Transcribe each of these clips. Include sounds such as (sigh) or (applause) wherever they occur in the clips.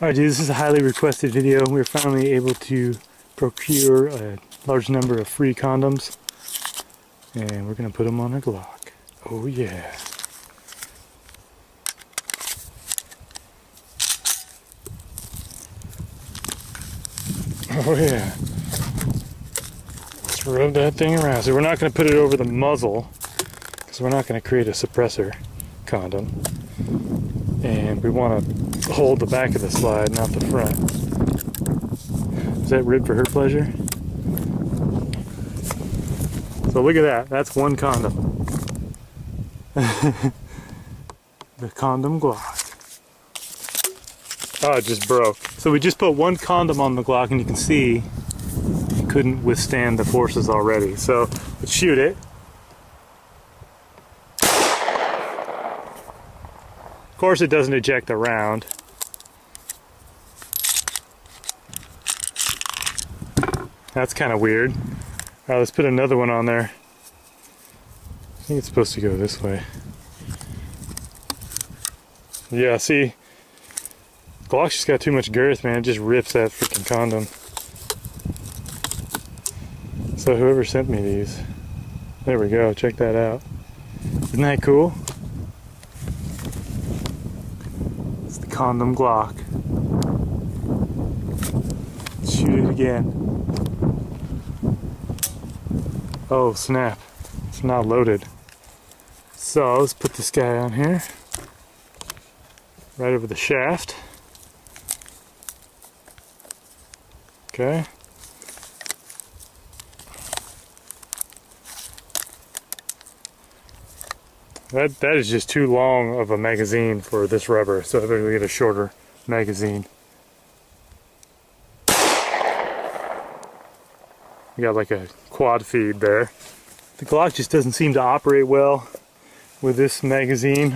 Alright dude, this is a highly requested video. We are finally able to procure a large number of free condoms. And we're going to put them on a Glock. Oh yeah. Oh yeah. Let's rub that thing around. So we're not going to put it over the muzzle because we're not going to create a suppressor condom. And we want to hold the back of the slide, not the front. Is that rib for her pleasure? So look at that. That's one condom. (laughs) the condom Glock. Oh, it just broke. So we just put one condom on the Glock and you can see it couldn't withstand the forces already. So let's shoot it. Of course it doesn't eject the round. That's kind of weird. Alright, let's put another one on there. I think it's supposed to go this way. Yeah, see, Glock's just got too much girth, man. It just rips that freaking condom. So whoever sent me these, there we go. Check that out. Isn't that cool? It's the condom Glock. Shoot it again. Oh snap, it's not loaded. So let's put this guy on here. Right over the shaft. Okay. That, that is just too long of a magazine for this rubber, so going to get a shorter magazine. Got like a quad feed there. The Glock just doesn't seem to operate well with this magazine.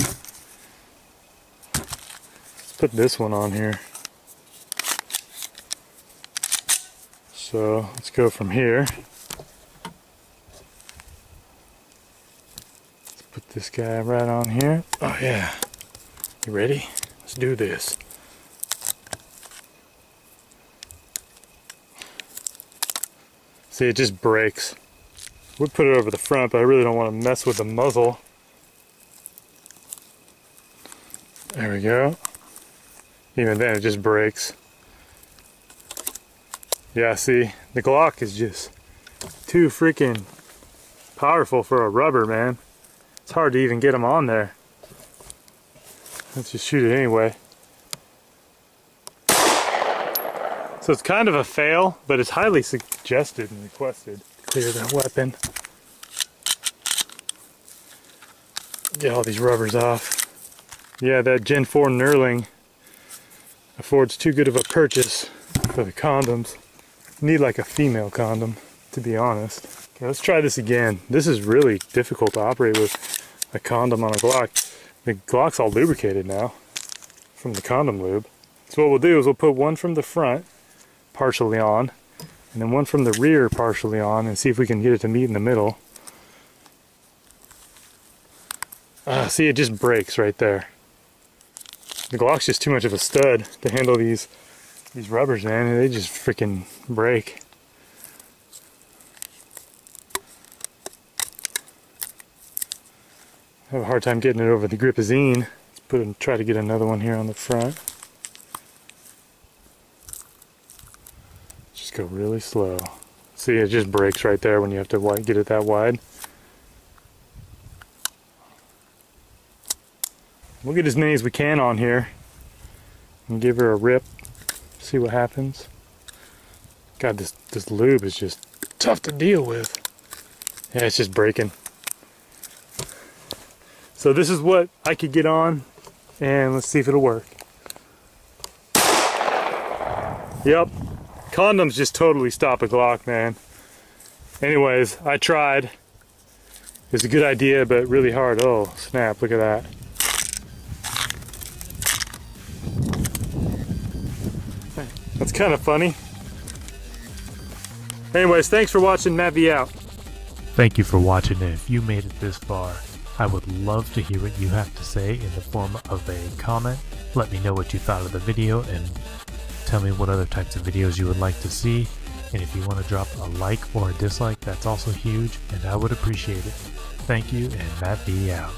Let's put this one on here. So let's go from here. Let's put this guy right on here. Oh yeah. You ready? Let's do this. See, it just breaks. We'd put it over the front, but I really don't want to mess with the muzzle. There we go. Even then, it just breaks. Yeah, see, the Glock is just too freaking powerful for a rubber, man. It's hard to even get them on there. Let's just shoot it anyway. So it's kind of a fail, but it's highly suggested and requested to clear that weapon. Get all these rubbers off. Yeah, that Gen 4 Knurling affords too good of a purchase for the condoms. Need like a female condom, to be honest. Okay, let's try this again. This is really difficult to operate with a condom on a Glock. The Glock's all lubricated now from the condom lube. So what we'll do is we'll put one from the front partially on, and then one from the rear partially on, and see if we can get it to meet in the middle. Ah, see, it just breaks right there. The Glock's just too much of a stud to handle these these rubbers, man. They just freaking break. I have a hard time getting it over the gripazine. Let's put and try to get another one here on the front. Go really slow. See, it just breaks right there when you have to get it that wide. We'll get as many as we can on here and give her a rip, see what happens. God, this, this lube is just tough to deal with. Yeah, it's just breaking. So this is what I could get on, and let's see if it'll work. Yep, Condoms just totally stop a Glock, man. Anyways, I tried. It's a good idea, but really hard. Oh, snap, look at that. That's kind of funny. Anyways, thanks for watching. Matt V out. Thank you for watching, if you made it this far, I would love to hear what you have to say in the form of a comment. Let me know what you thought of the video, and Tell me what other types of videos you would like to see, and if you want to drop a like or a dislike, that's also huge, and I would appreciate it. Thank you, and Matt V out.